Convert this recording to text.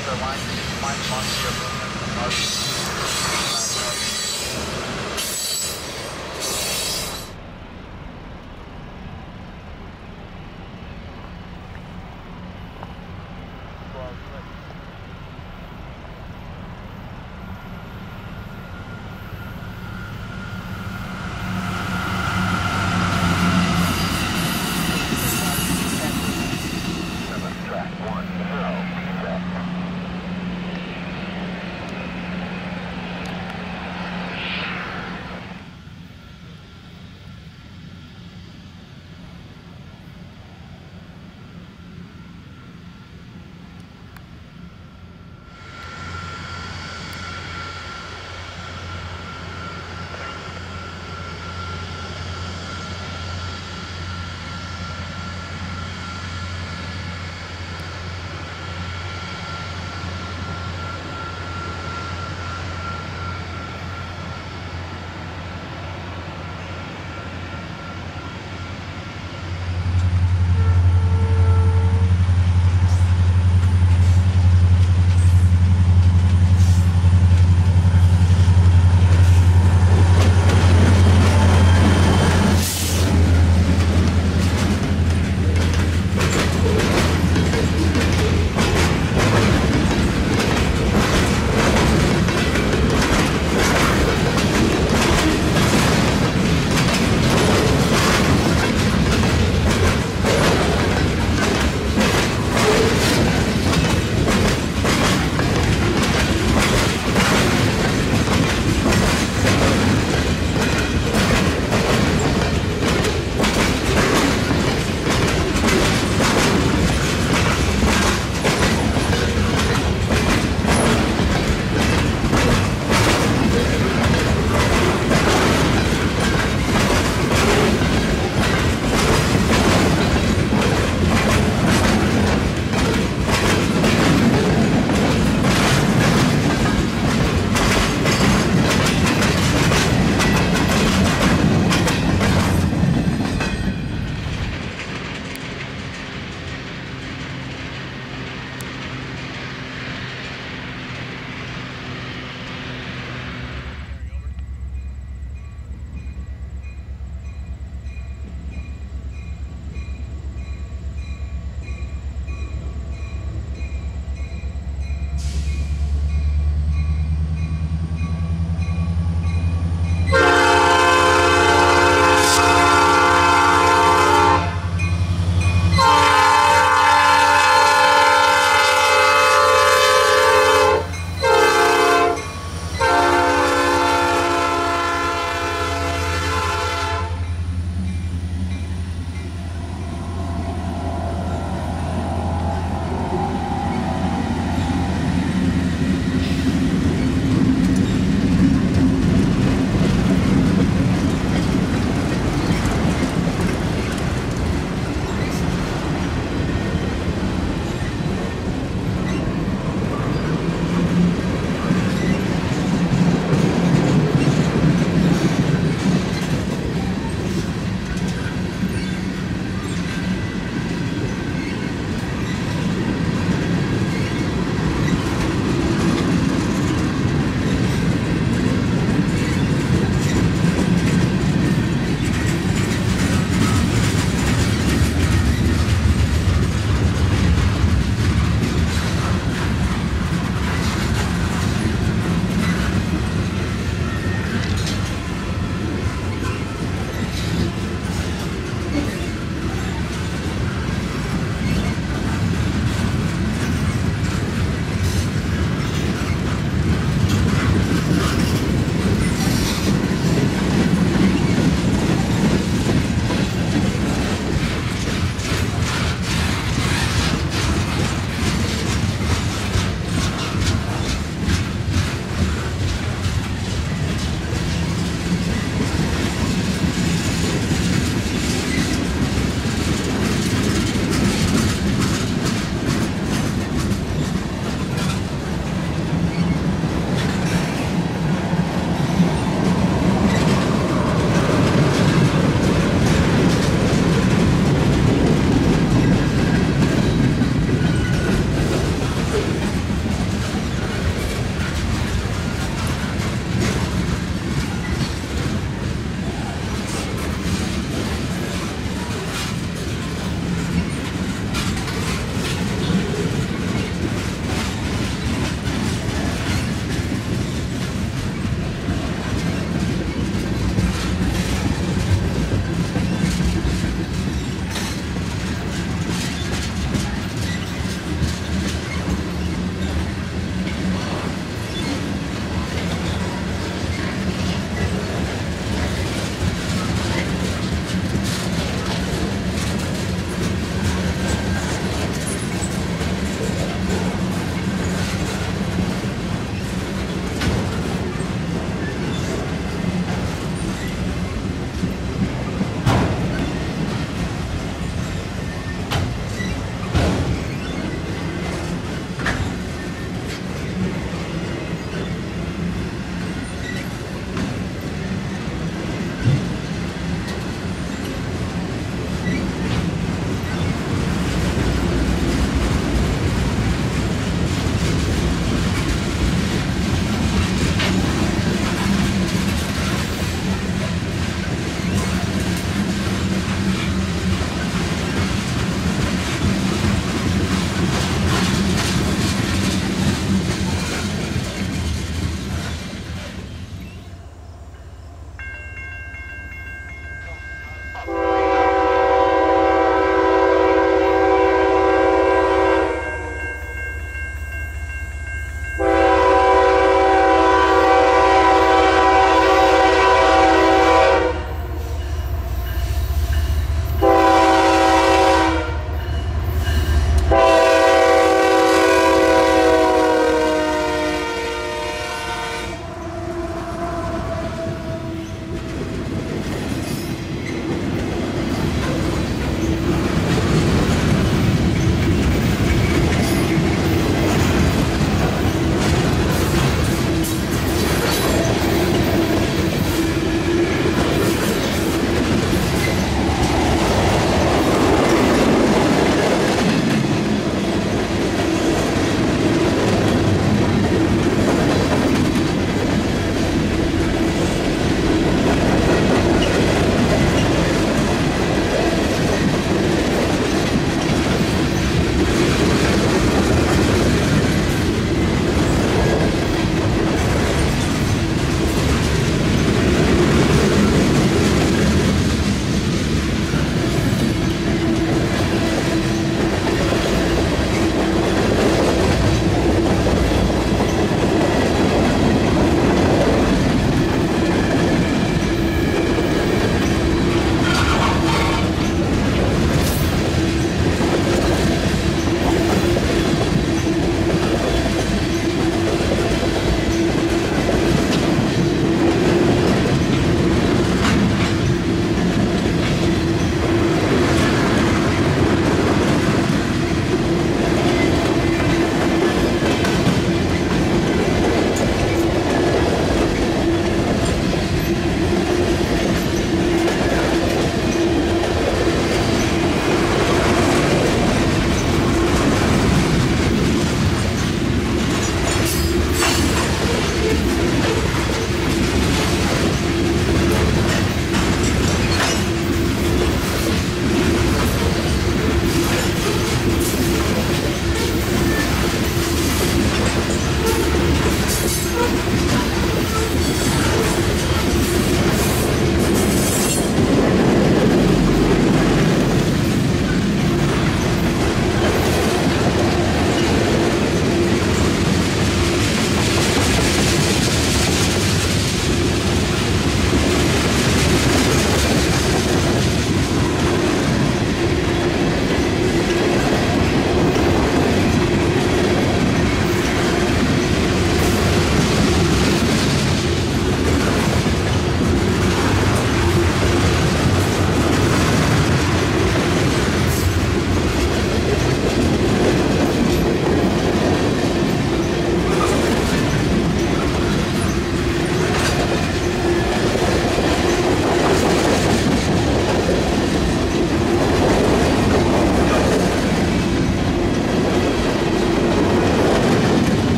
All switches are lined to